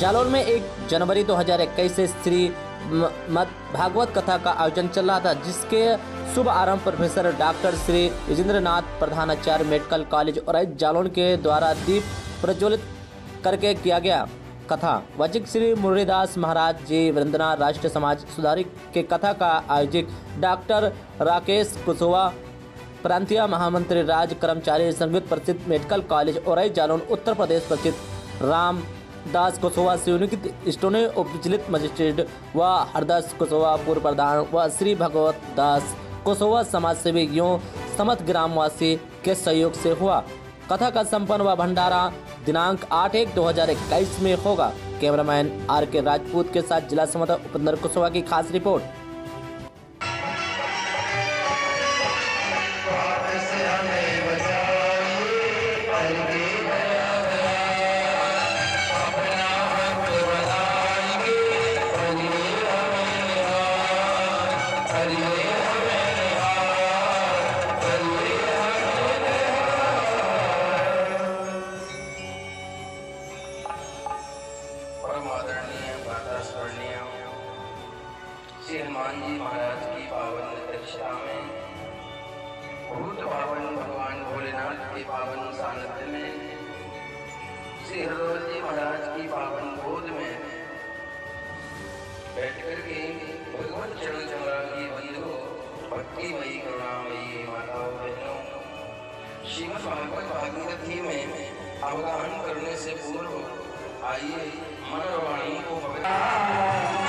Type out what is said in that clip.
जालौर में एक जनवरी 2021 से श्री भागवत कथा का आयोजन चल रहा था, जिसके शुभ आरंभ प्रोफेसर डॉक्टर श्री विजेंद्र नाथ प्रधानाचार्य मेडिकल कॉलेज और जालौर के द्वारा दीप प्रज्वलित करके किया गया कथा। वजिक श्री मुरलीदास महाराज जी वृंदना राष्ट्रीय समाज सुधारी के कथा का आयोजित डॉक्टर राकेश कुशवा प्रांतीय महामंत्री राज कर्मचारी संगीत प्रसिद्ध मेडिकल कॉलेज और जालौन उत्तर प्रदेश प्रसिद्ध राम दास कुशवा शिवनिकित स्टोने उपचलित मजिस्ट्रेट व हरदास कुशवा पूर्व प्रधान व श्री भगवत दास कुशवा समाज सेवी यूँ समत ग्रामवासी के सहयोग से हुआ। कथा का संपन्न व भंडारा दिनांक आठ एक 2021 में होगा। कैमरामैन आर के राजपूत के साथ जिला संवाददाता उपेंद्र कुशवा की खास रिपोर्ट। परम आदरणीय माता स्मरणीय श्री हनुमान जी महाराज की पावन अध्यक्षता में भूत पावन भगवान भोलेनाथ के पावन सानिध्य में श्री हरदोल जी महाराज की पावन गोद में बैठ कर के भगवत चरण चमरा की बंधु भक्तिमयी करुणामयी माताओं बहनों श्रीमद भागवत भागवती में अवगाहन करने से पूर्व आइए मनोवाणी को